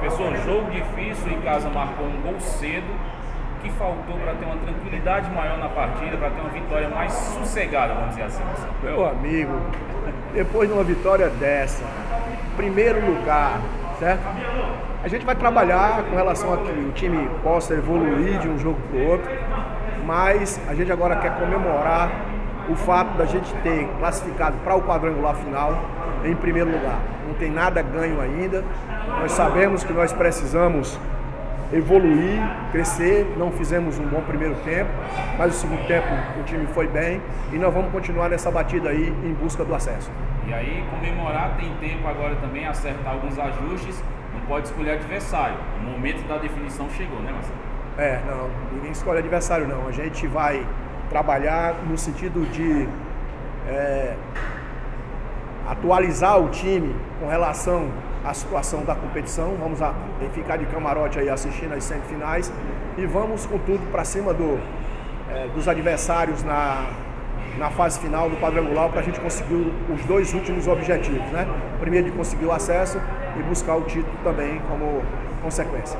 Pessoal, jogo difícil, em casa marcou um gol cedo, que faltou para ter uma tranquilidade maior na partida, para ter uma vitória mais sossegada, vamos dizer assim. Meu amigo, depois de uma vitória dessa, primeiro lugar, certo? A gente vai trabalhar com relação a que o time possa evoluir de um jogo para o outro, mas a gente agora quer comemorar o fato da gente ter classificado para o quadrangular final em primeiro lugar. Não tem nada ganho ainda. Nós sabemos que nós precisamos evoluir, crescer. Não fizemos um bom primeiro tempo, mas o segundo tempo o time foi bem e nós vamos continuar nessa batida aí em busca do acesso. E aí, comemorar tem tempo agora também, acertar alguns ajustes, não pode escolher adversário. O momento da definição chegou, né, Marcelo? É, não, ninguém escolhe adversário não. A gente vai trabalhar no sentido de é, atualizar o time com relação à situação da competição. Vamos a, ficar de camarote aí assistindo as semifinais e vamos com tudo para cima do, é, dos adversários na, na fase final do quadrangular para a gente conseguir os dois últimos objetivos, né? Primeiro de conseguir o acesso e buscar o título também como consequência.